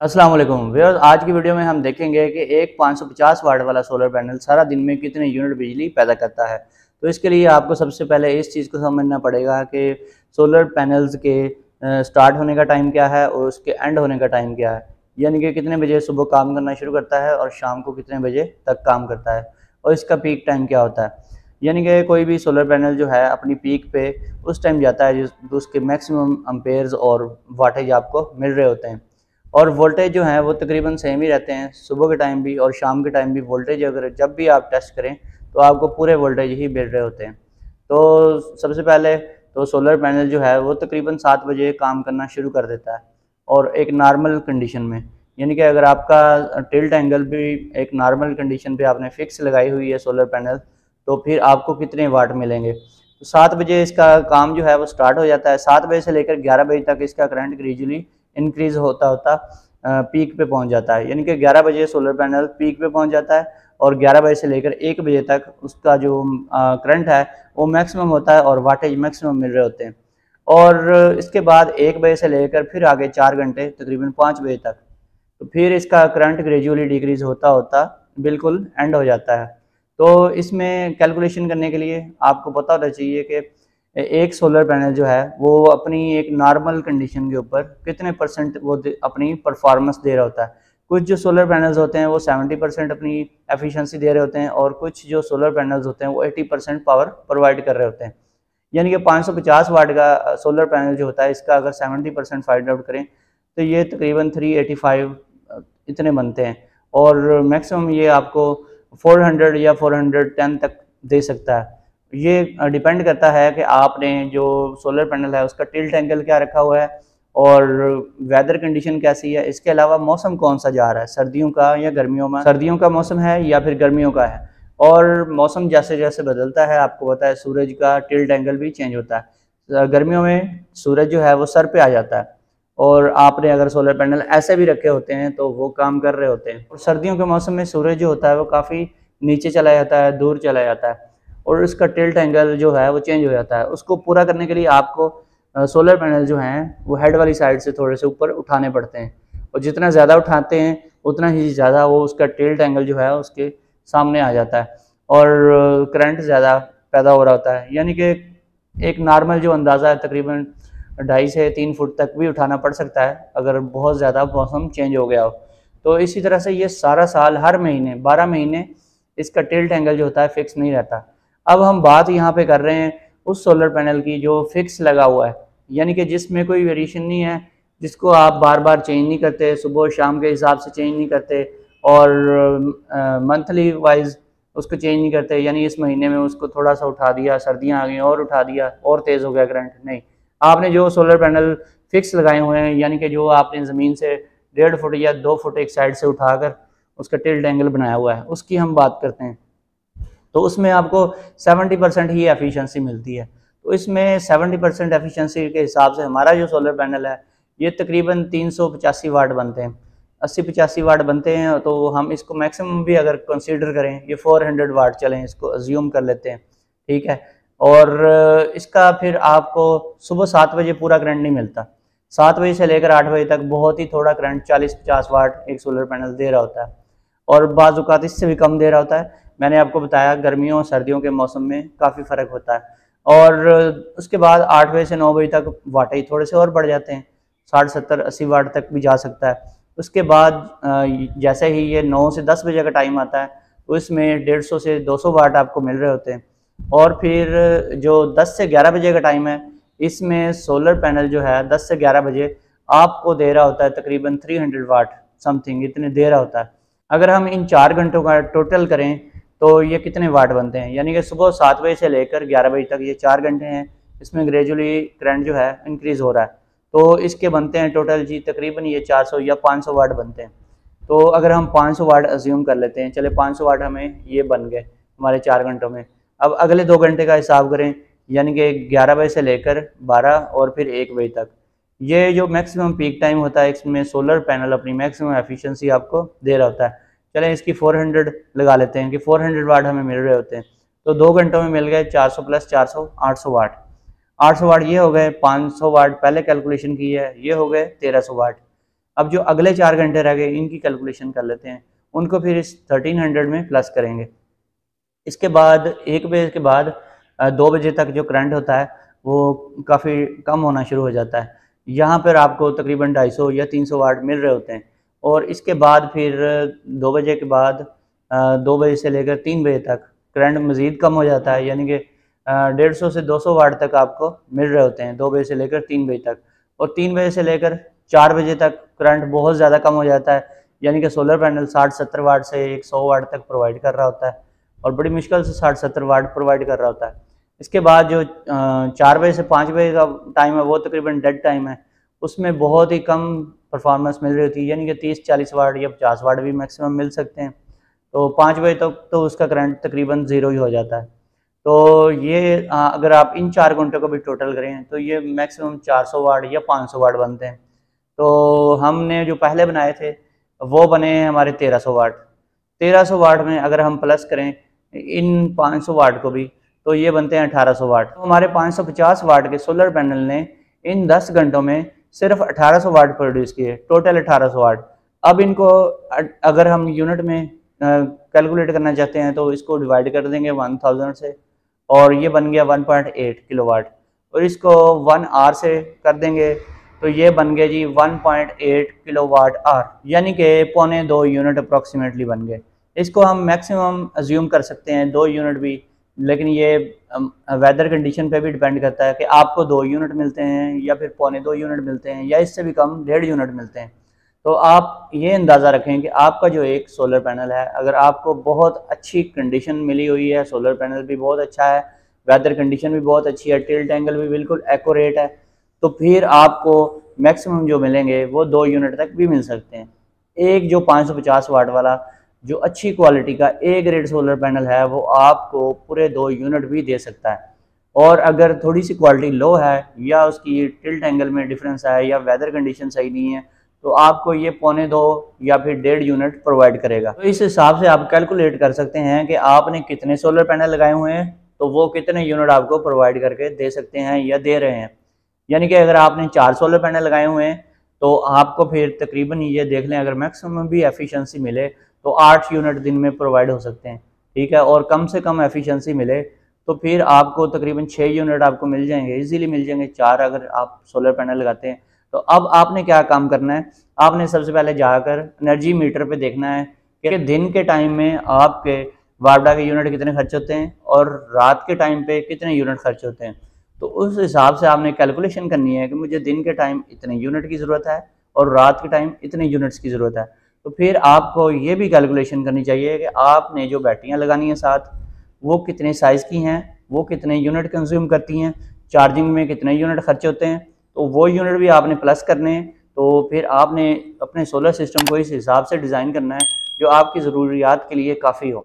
अस्सलाम वालेकुम व्यूअर्स, आज की वीडियो में हम देखेंगे कि एक 550 वाट वाला सोलर पैनल सारा दिन में कितने यूनिट बिजली पैदा करता है। तो इसके लिए आपको सबसे पहले इस चीज़ को समझना पड़ेगा कि सोलर पैनल्स के स्टार्ट होने का टाइम क्या है और उसके एंड होने का टाइम क्या है। यानी कि कितने बजे सुबह काम करना शुरू करता है और शाम को कितने बजे तक काम करता है और इसका पीक टाइम क्या होता है। यानी कि कोई भी सोलर पैनल जो है अपनी पीक पे उस टाइम जाता है जिस उसके मैक्सिमम अम्पेयर्स और वाटेज आपको मिल रहे होते हैं। और वोल्टेज जो है वो तकरीबन सेम ही रहते हैं, सुबह के टाइम भी और शाम के टाइम भी वोल्टेज अगर जब भी आप टेस्ट करें तो आपको पूरे वोल्टेज ही मिल रहे होते हैं। तो सबसे पहले तो सोलर पैनल जो है, वो तकरीबन सात बजे काम करना शुरू कर देता है और एक नॉर्मल कंडीशन में। यानी कि अगर आपका टिल्ट एंगल भी एक नॉर्मल कंडीशन पे आपने फिक्स लगाई हुई है सोलर पैनल तो फिर आपको कितने वाट मिलेंगे? तो सात बजे इसका काम जो है, वो स्टार्ट हो जाता है। सात बजे से लेकर ग्यारह बजे तक इसका करंट ग्रेजुअली इंक्रीज होता होता पीक पे पहुँच जाता है। यानी कि ग्यारह बजे सोलर पैनल पीक पे पहुँच जाता है और 11 बजे से लेकर एक बजे तक उसका जो करंट है, वो मैक्सिमम होता है और वाटेज मैक्सिमम मिल रहे होते हैं। और इसके बाद एक बजे से लेकर फिर आगे चार घंटे, तकरीबन पाँच बजे तक तो फिर इसका करंट ग्रेजुअली डिक्रीज होता होता बिल्कुल एंड हो जाता है। तो इसमें कैलकुलेशन करने के लिए आपको पता होना चाहिए कि एक सोलर पैनल जो है, वो अपनी एक नॉर्मल कंडीशन के ऊपर कितने परसेंट वो अपनी परफॉर्मेंस दे रहा होता है? कुछ जो सोलर पैनल्स होते हैं, वो 70 परसेंट अपनी एफिशिएंसी दे रहे होते हैं और कुछ जो सोलर पैनल्स होते हैं, वो 80 परसेंट पावर प्रोवाइड कर रहे होते हैं। यानी कि 550 वाट का सोलर पैनल जो होता है, इसका अगर 70 परसेंट फाइंड आउट करें तो ये तकरीबन 385 इतने बनते हैं। और मैक्सिमम ये आपको 400 या 410 तक दे सकता है। ये डिपेंड करता है कि आपने जो सोलर पैनल है, उसका टिल्ट एंगल क्या रखा हुआ है और वेदर कंडीशन कैसी है। इसके अलावा मौसम कौन सा जा रहा है? सर्दियों का या गर्मियों में सर्दियों का मौसम है या फिर गर्मियों का है? और मौसम जैसे जैसे बदलता है, आपको पता है सूरज का टिल्ट एंगल भी चेंज होता है। गर्मियों में सूरज जो है, वो सर पे आ जाता है और आपने अगर सोलर पैनल ऐसे भी रखे होते हैं तो वो काम कर रहे होते हैं। और सर्दियों के मौसम में सूरज जो होता है, वो काफ़ी नीचे चला जाता है, दूर चला जाता है। और इसका टिल्ट एंगल जो है वो चेंज हो जाता है। उसको पूरा करने के लिए आपको सोलर पैनल जो हैं, वो हेड वाली साइड से थोड़े से ऊपर उठाने पड़ते हैं। और जितना ज़्यादा उठाते हैं, उतना ही ज़्यादा वो उसका टिल्ट एंगल जो है उसके सामने आ जाता है। और करंट ज़्यादा पैदा हो रहा होता है। यानी कि एक नॉर्मल जो अंदाज़ा है, तकरीबन ढाई से तीन फुट तक भी उठाना पड़ सकता है, अगर बहुत ज़्यादा मौसम चेंज हो गया हो। तो इसी तरह से ये सारा साल, हर महीने, बारह महीने इसका टिल्ट एंगल जो होता है फिक्स नहीं रहता। अब हम बात यहाँ पे कर रहे हैं उस सोलर पैनल की जो फिक्स लगा हुआ है। यानी कि जिसमें कोई वेरिएशन नहीं है, जिसको आप बार बार चेंज नहीं करते, सुबह शाम के हिसाब से चेंज नहीं करते और मंथली वाइज उसको चेंज नहीं करते। यानी इस महीने में उसको थोड़ा सा उठा दिया, सर्दियाँ आ गई, और उठा दिया, और तेज़ हो गया करंट नहीं। आपने जो सोलर पैनल फिक्स लगाए हुए हैं, यानी कि जो आपने ज़मीन से डेढ़ फुट या दो फुट एक साइड से उठाकर उसका टिल्ट एंगल बनाया हुआ है, उसकी हम बात करते हैं। तो उसमें आपको 70 परसेंट ही एफिशिएंसी मिलती है। तो इसमें 70 परसेंट एफिशिएंसी के हिसाब से हमारा जो सोलर पैनल है, ये तकरीबन तीन सौ पचासी वाट बनते हैं। अस्सी पचासी वाट बनते हैं तो हम इसको मैक्सिमम भी अगर कंसीडर करें, ये 400 वाट चलें, इसको अज्यूम कर लेते हैं, ठीक है? और इसका फिर आपको सुबह सात बजे पूरा करंट नहीं मिलता। सात बजे से लेकर आठ बजे तक बहुत ही थोड़ा करंट चालीस पचास वाट एक सोलर पैनल दे रहा होता है। और बाज़ात इससे भी कम दे रहा होता है। मैंने आपको बताया, गर्मियों और सर्दियों के मौसम में काफ़ी फ़र्क होता है। और उसके बाद आठ बजे से नौ बजे तक वाटे थोड़े से और बढ़ जाते हैं, साठ, सत्तर, अस्सी वाट तक भी जा सकता है। उसके बाद जैसे ही ये नौ से दस बजे का टाइम आता है, उसमें डेढ़ सौ से दो सौ वाट आपको मिल रहे होते हैं। और फिर जो दस से ग्यारह बजे का टाइम है, इसमें सोलर पैनल जो है, दस से ग्यारह बजे आपको दे रहा होता है तकरीबन थ्री हंड्रेड वाट समथिंग इतने दे रहा होता है। अगर हम इन चार घंटों का टोटल करें तो ये कितने वाट बनते हैं? यानी कि सुबह सात बजे से लेकर ग्यारह बजे तक ये चार घंटे हैं। इसमें ग्रेजुअली करंट जो है इंक्रीज़ हो रहा है। तो इसके बनते हैं टोटल जी, तकरीबन ये 400 या 500 वाट बनते हैं। तो अगर हम 500 वाट अज्यूम कर लेते हैं, चले 500 वाट हमें ये बन गए हमारे चार घंटों में। अब अगले दो घंटे का हिसाब करें, यानी कि ग्यारह बजे से लेकर बारह और फिर एक बजे तक। ये जो मैक्सिमम पीक टाइम होता है, इसमें सोलर पैनल अपनी मैक्सिमम एफिशिएंसी आपको दे रहा होता है। चलें, इसकी 400 लगा लेते हैं, कि 400 वाट हमें मिल रहे होते हैं। तो दो घंटों में मिल गए 400 प्लस 400 800 वाट 800 वाट ये हो गए 500 वाट पहले कैलकुलेशन की है, ये हो गए 1300 वाट अब जो अगले चार घंटे रह गए, इनकी कैलकुलेशन कर लेते हैं। उनको फिर इस थर्टीन हंड्रेड में प्लस करेंगे। इसके बाद, एक बजे के बाद दो बजे तक जो करंट होता है, वो काफ़ी कम होना शुरू हो जाता है। यहाँ पर आपको तकरीबन 250 या 300 वाट मिल रहे होते हैं। और इसके बाद फिर दो बजे के बाद दो बजे से लेकर तीन बजे तक करंट मज़ीद कम हो जाता है, यानी कि डेढ़ सौ से दो सौ वाट तक आपको मिल रहे होते हैं दो बजे से लेकर तीन बजे तक। और तीन बजे से लेकर चार बजे तक करंट बहुत ज़्यादा कम हो जाता है, यानी कि सोलर पैनल साठ सत्तर वाट से एक सौ वाट तक प्रोवाइड कर रहा होता है और बड़ी मुश्किल से साठ सत्तर वाट प्रोवाइड कर रहा होता है। इसके बाद जो चार बजे से पाँच बजे का टाइम है, वो तकरीबन डेड टाइम है, उसमें बहुत ही कम परफॉर्मेंस मिल रही होती है यानी कि तीस चालीस वाट या पचास वाट भी मैक्सिमम मिल सकते हैं। तो पाँच बजे तक तो, उसका करंट तकरीबन ज़ीरो ही हो जाता है। तो ये अगर आप इन चार घंटों को भी टोटल करें तो ये मैक्सिमम 400 वाट या 500 वाट बनते हैं। तो हमने जो पहले बनाए थे वो बने हमारे 1300 वाट 1300 वाट में अगर हम प्लस करें इन 500 वाट को भी तो ये बनते हैं 1800 वाट तो हमारे 550 वाट के सोलर पैनल ने इन 10 घंटों में सिर्फ़ 1800 वाट प्रोड्यूस किए टोटल 1800 वाट। अब इनको अगर हम यूनिट में कैलकुलेट करना चाहते हैं तो इसको डिवाइड कर देंगे 1000 से, और ये बन गया 1.8 किलोवाट और इसको वन आर से कर देंगे तो ये बन गया जी 1.8 किलोवाट आर यानी कि पौने दो यूनिट अप्रॉक्सीमेटली बन गए। इसको हम मैक्सिमम अज्यूम कर सकते हैं, दो यूनिट भी। लेकिन ये वेदर कंडीशन पे भी डिपेंड करता है कि आपको दो यूनिट मिलते हैं या फिर पौने दो यूनिट मिलते हैं या इससे भी कम डेढ़ यूनिट मिलते हैं। तो आप ये अंदाज़ा रखें कि आपका जो एक सोलर पैनल है, अगर आपको बहुत अच्छी कंडीशन मिली हुई है सोलर पैनल भी बहुत अच्छा है वेदर कंडीशन भी बहुत अच्छी है टिल्ट एंगल भी बिल्कुल एक्यूरेट है तो फिर आपको मैक्सिमम जो मिलेंगे वो दो यूनिट तक भी मिल सकते हैं। एक जो 550 वाट वाला जो अच्छी क्वालिटी का ए ग्रेड सोलर पैनल है, वो आपको पूरे दो यूनिट भी दे सकता है। और अगर थोड़ी सी क्वालिटी लो है या उसकी टिल्ट एंगल में डिफरेंस है या वेदर कंडीशन सही नहीं है तो आपको ये पौने दो या फिर डेढ़ यूनिट प्रोवाइड करेगा। तो इस हिसाब से आप कैलकुलेट कर सकते हैं कि आपने कितने सोलर पैनल लगाए हुए हैं तो वो कितने यूनिट आपको प्रोवाइड करके दे सकते हैं या दे रहे हैं। यानी कि अगर आपने चार सोलर पैनल लगाए हुए हैं तो आपको फिर तकरीबन ये देख लें, अगर मैक्सिमम भी एफिशिएंसी मिले तो आठ यूनिट दिन में प्रोवाइड हो सकते हैं। ठीक है? और कम से कम एफिशिएंसी मिले तो फिर आपको तकरीबन छः यूनिट आपको मिल जाएँगे इजीली मिल जाएँगे। चार अगर आप सोलर पैनल लगाते हैं तो अब आपने क्या काम करना है? आपने सबसे पहले जाकर एनर्जी मीटर पे देखना है कि दिन के टाइम में आपके वार्डा के यूनिट कितने खर्च होते हैं और रात के टाइम पे कितने यूनिट खर्च होते हैं। तो उस हिसाब से आपने कैलकुलेशन करनी है कि मुझे दिन के टाइम इतने यूनिट की ज़रूरत है और रात के टाइम इतने यूनिट्स की ज़रूरत है। तो फिर आपको ये भी कैलकुलेशन करनी चाहिए कि आपने जो बैटरियाँ लगानी हैं साथ, वो कितने साइज़ की हैं, वो कितने यूनिट कंज्यूम करती हैं चार्जिंग में कितने यूनिट खर्च होते हैं तो वो यूनिट भी आपने प्लस करने हैं तो फिर आपने अपने सोलर सिस्टम को इस हिसाब से डिज़ाइन करना है, जो आपकी ज़रूरियात के लिए काफ़ी हो।